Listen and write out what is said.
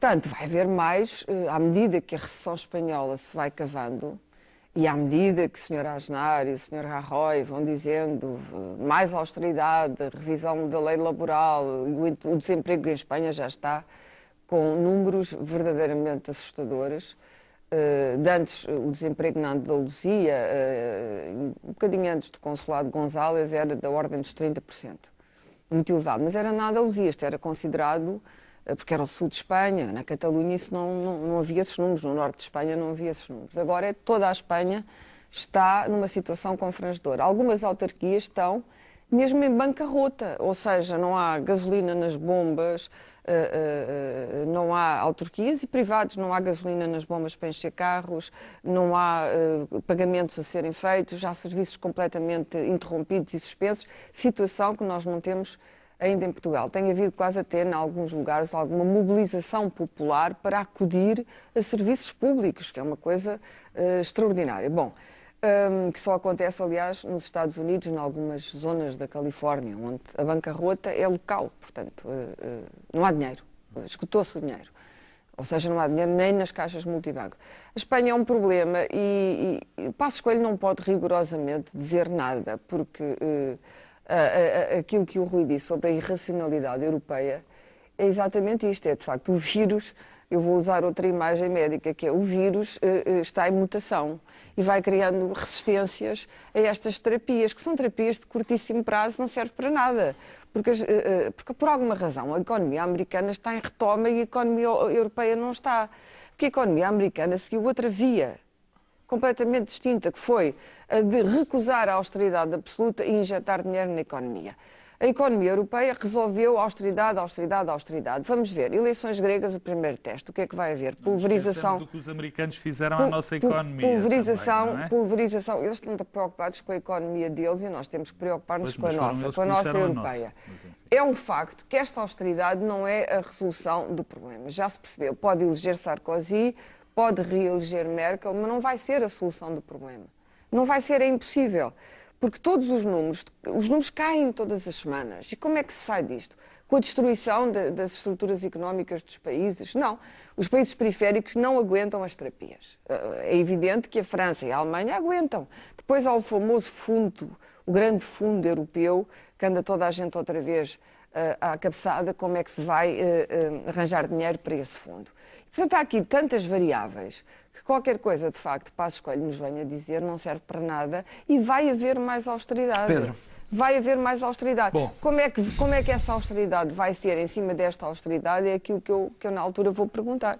portanto, vai haver mais, eh, à medida que a recessão espanhola se vai cavando, e à medida que o Sr. Asnar e o Sr. Rajoy vão dizendo eh, mais austeridade, revisão da lei laboral, o desemprego em Espanha já está com números verdadeiramente assustadores. Uh, de antes, o desemprego na Andaluzia, um bocadinho antes do consulado González, era da ordem dos 30%. Muito elevado. Mas era na Andaluzia, isto era considerado eh, porque era o sul de Espanha, na Catalunha isso não, não, não, havia esses números, no norte de Espanha não havia esses números. Agora é toda a Espanha está numa situação confrangedora. Algumas autarquias estão mesmo em bancarrota, ou seja, não há gasolina nas bombas, uh, uh, não há autarquias e privados, não há gasolina nas bombas para encher carros, não há pagamentos a serem feitos, há serviços completamente interrompidos e suspensos, situação que nós não temos ainda em Portugal. Tem havido quase até, em alguns lugares, alguma mobilização popular para acudir a serviços públicos, que é uma coisa uh, extraordinária. Bom, um, que só acontece, aliás, nos Estados Unidos, em algumas zonas da Califórnia, onde a bancarrota é local, portanto, uh, uh, não há dinheiro, escutou-se o dinheiro. Ou seja, não há dinheiro nem nas caixas multibanco. A Espanha é um problema e, e, e Passo Coelho não pode rigorosamente dizer nada, porque uh, aquilo que o Rui disse sobre a irracionalidade europeia é exatamente isto: é de facto o vírus. Eu vou usar outra imagem médica, que é o vírus uh, está em mutação e vai criando resistências a estas terapias, que são terapias de curtíssimo prazo, não servem para nada. Porque, uh, porque, por alguma razão, a economia americana está em retoma e a economia europeia não está. Porque a economia americana seguiu outra via completamente distinta, que foi a de recusar a austeridade absoluta e injetar dinheiro na economia. A economia europeia resolveu austeridade, austeridade, austeridade. Vamos ver, eleições gregas, o primeiro teste. O que é que vai haver? Pulverização. do que os americanos fizeram à nossa economia. Pulverização, também, é? pulverização. Eles estão preocupados com a economia deles e nós temos que preocupar-nos com a nossa, com a nossa europeia. Nossa. É um facto que esta austeridade não é a resolução do problema. Já se percebeu. Pode eleger Sarkozy, pode reeleger Merkel, mas não vai ser a solução do problema. Não vai ser, é impossível. Porque todos os números, os números caem todas as semanas. E como é que se sai disto? Com a destruição de, das estruturas económicas dos países? Não. Os países periféricos não aguentam as terapias. É evidente que a França e a Alemanha aguentam. Depois há o famoso fundo, o grande fundo europeu, que anda toda a gente outra vez uh, à cabeçada, como é que se vai uh, uh, arranjar dinheiro para esse fundo. Portanto, há aqui tantas variáveis que qualquer coisa, de facto, Passo Escolho nos venha dizer não serve para nada e vai haver mais austeridade. Pedro. Vai haver mais austeridade. Bom. Como, é que, como é que essa austeridade vai ser em cima desta austeridade? É aquilo que eu, que eu na altura vou perguntar.